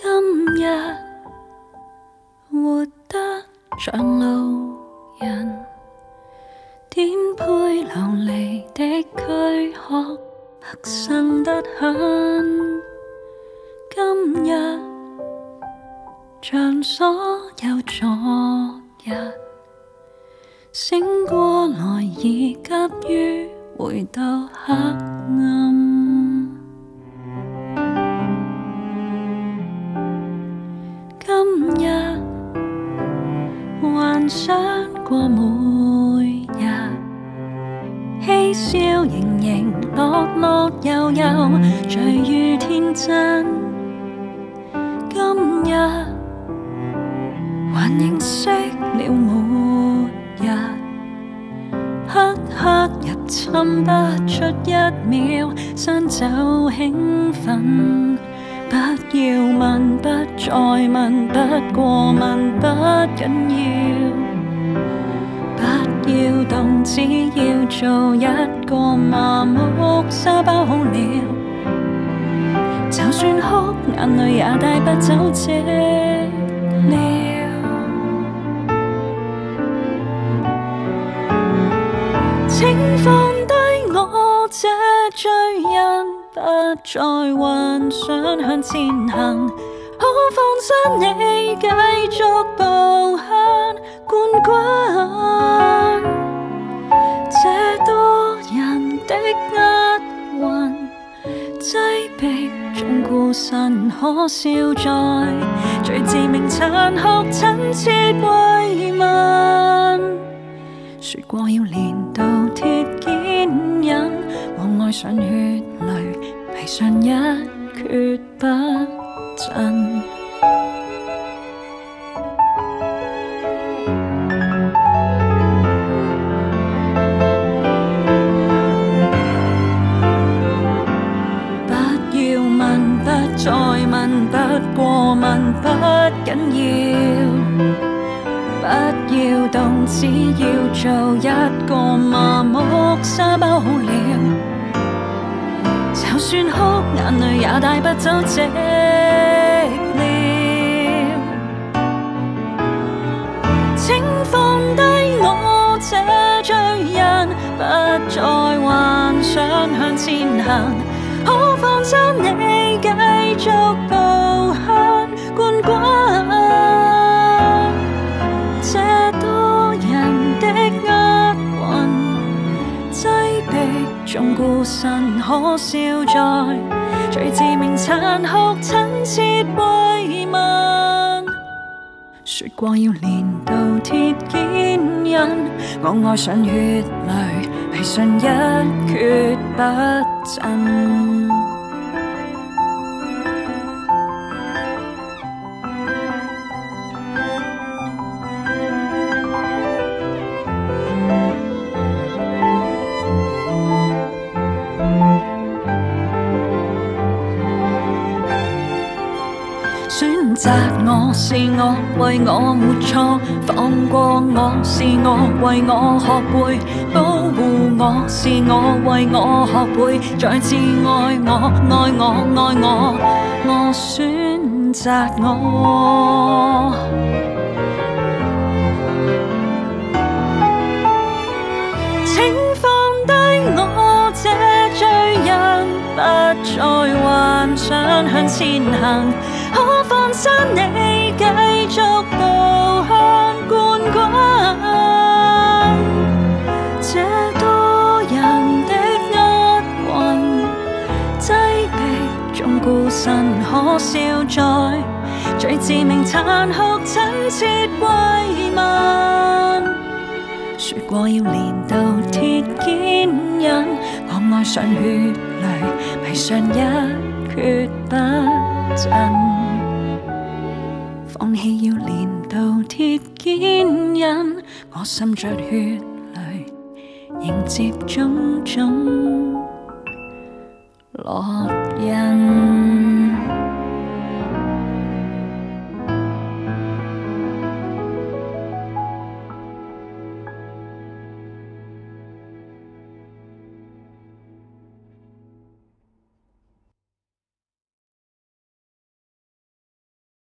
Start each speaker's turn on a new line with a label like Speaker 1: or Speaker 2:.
Speaker 1: 今日活得像路人，颠沛流离的躯壳，陌生得很。今日像所有昨日，醒过来已急于回到黑暗。今日幻想过每日，嬉笑盈盈，乐乐悠悠，醉于天真。今日 还认识了末日，黑黑入侵不出一秒，sans 走兴奋。不要问，不再问，不过问，不紧要。不要动，只要做一个麻木沙包好了。就算哭，眼泪也带不走寂寥。请放低我这罪人。不再幻想向前行，可放心你继续步向冠军。这多人的厄运，挤迫中孤身，可笑在最致命残酷亲切慰问。说过要练到铁坚忍，我爱上血泪。迷上一蹶不振，不要问，不再问，不过问，不紧要，不要动，只要做一个麻木沙包好了。就算哭，眼泪也带不走寂寥。请放低我这罪人，不再幻想向前行。可放心，你继续纵孤身。可笑在最致命残酷亲切慰问。说过要练到铁坚韧，我爱上血泪，皮信一蹶不振。责我是我为我没错，放过我是我为我学会保护我是我为我学会再次爱我爱我爱我，我选择我。请放低我这罪人，不再幻想向前行。可放心，你继续步向冠军。这多人的厄运，挤逼中孤身，可笑在最致命残酷亲切慰问。说过要练到铁坚韧，我爱上血泪，迷上一蹶不振。放弃要连到铁坚忍，我渗着血泪迎接种种烙印。